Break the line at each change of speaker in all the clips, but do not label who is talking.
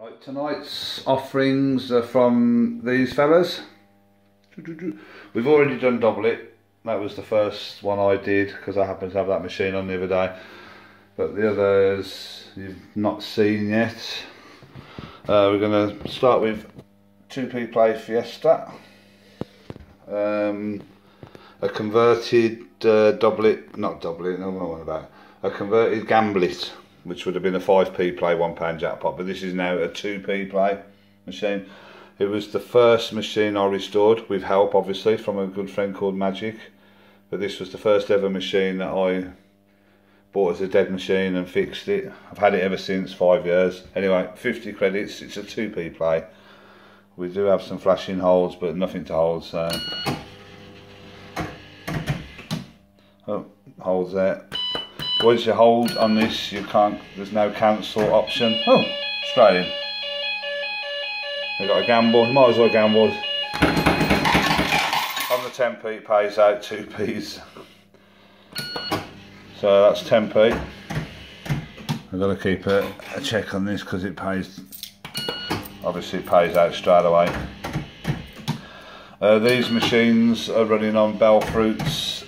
Right, tonight's offerings are from these fellas. We've already done double it. That was the first one I did because I happened to have that machine on the other day. But the others you've not seen yet. Uh, we're going to start with 2P Play Fiesta. Um, a converted uh, doublet, not doublet, no one about a converted Gamblit which would have been a 5p play, £1 jackpot, but this is now a 2p play machine. It was the first machine I restored, with help obviously from a good friend called Magic, but this was the first ever machine that I bought as a dead machine and fixed it. I've had it ever since, five years. Anyway, 50 credits, it's a 2p play. We do have some flashing holes, but nothing to hold, so... Oh, holes there. Once you hold on this, you can't, there's no cancel option. Oh, straight in. We've got a gamble, might as well gamble. On the 10p it pays out 2p's. So that's 10p. I've got to keep a, a check on this because it pays, obviously it pays out straight away. Uh, these machines are running on Bellfruit's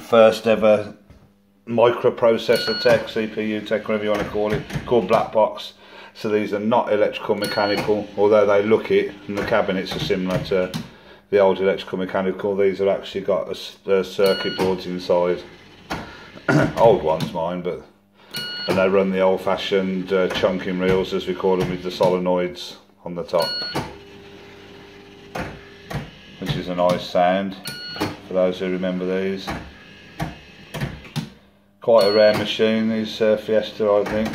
first ever microprocessor tech, CPU tech, whatever you want to call it, called black box. So these are not electrical mechanical, although they look it, and the cabinets are similar to the old electrical mechanical. These have actually got a, a circuit boards inside. old ones, mine, but and they run the old-fashioned uh, chunking reels, as we call them, with the solenoids on the top, which is a nice sound for those who remember these quite a rare machine these uh, Fiesta I think.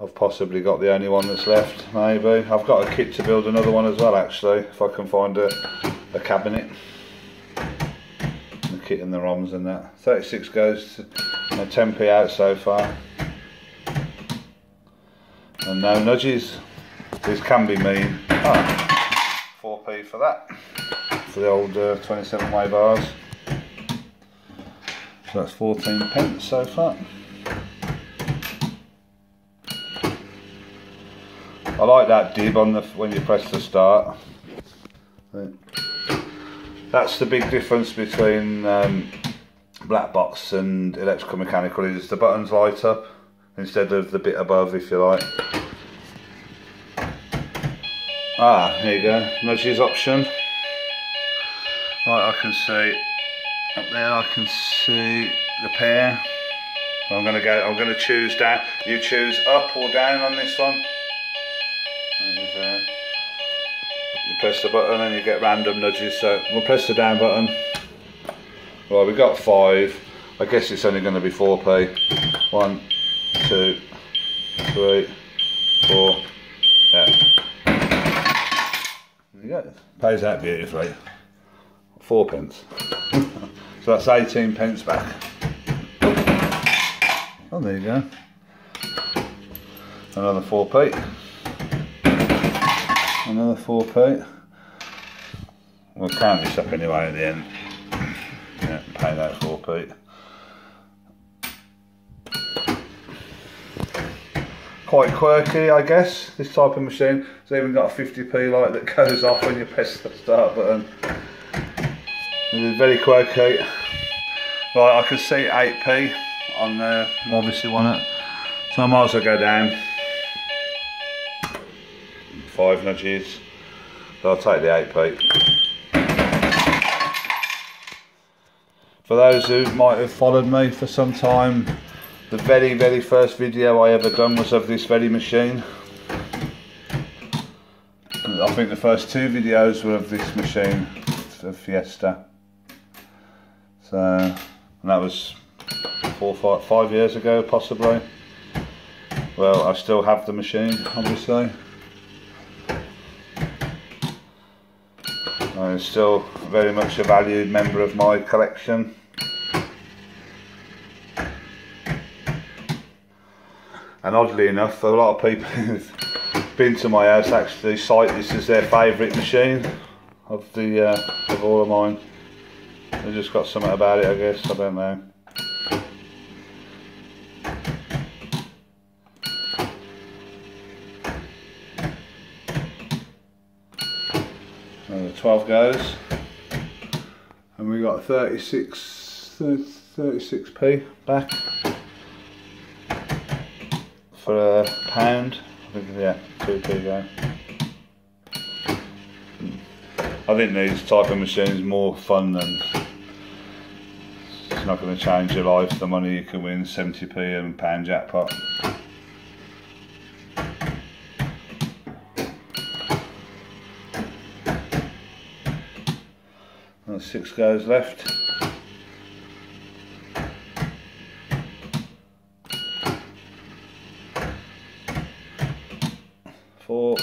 I've possibly got the only one that's left maybe. I've got a kit to build another one as well actually if I can find a, a cabinet. The kit and the ROMs and that. 36 goes to, you know, 10p out so far. And no nudges. This can be mean. Oh, 4p for that. For the old uh, 27 way bars that's 14 pence so far. I like that dib on the when you press the start. That's the big difference between um, black box and electrical mechanical is the buttons light up instead of the bit above if you like. Ah, there you go, nudges option. Right, I can see up there I can see the pair. I'm going to go. I'm to choose down. You choose up or down on this one. Uh, you press the button and you get random nudges. So we'll press the down button. Right, we've got five. I guess it's only going to be 4p. One, two, three, four. Yeah. There you go. Pays out beautifully. Four pence. So that's 18 pence back. Oh, there you go. Another 4p. Another 4p. We'll count this up anyway at the end. Yeah, pay that 4p. Quite quirky, I guess, this type of machine. It's even got a 50p light that goes off when you press the start button. Very quirky. Right, I can see 8p on there, obviously want it. So I might as well go down. Five nudges. So I'll take the 8p. For those who might have followed me for some time, the very, very first video I ever done was of this very machine. I think the first two videos were of this machine, the Fiesta. So, and that was four, five, five years ago, possibly. Well, I still have the machine, obviously. I'm still very much a valued member of my collection. And oddly enough, a lot of people who've been to my house actually cite this as their favourite machine of the uh, of all of mine. They've just got something about it, I guess. I don't know. The 12 goes. And we got 36, 36p back for a pound. I think, yeah, 2p going. I think these type of machines more fun than it's not going to change your life. The money you can win 70p and pound jackpot. And six goes left. Four.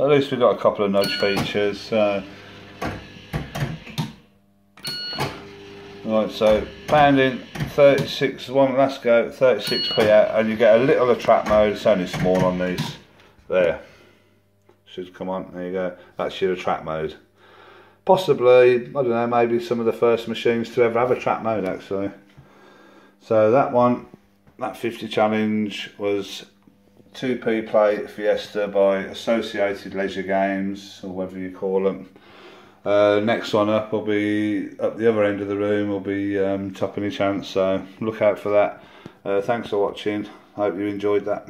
At least we've got a couple of nudge features. Uh, right, so pounding 36, one last go, 36p out, and you get a little of trap mode. It's only small on these. There. Should come on, there you go. That's your trap mode. Possibly, I don't know, maybe some of the first machines to ever have a trap mode actually. So that one, that 50 challenge was 2p play Fiesta by Associated Leisure Games, or whatever you call them. Uh, next one up will be up the other end of the room will be um, Top Any Chance, so look out for that. Uh, thanks for watching, hope you enjoyed that.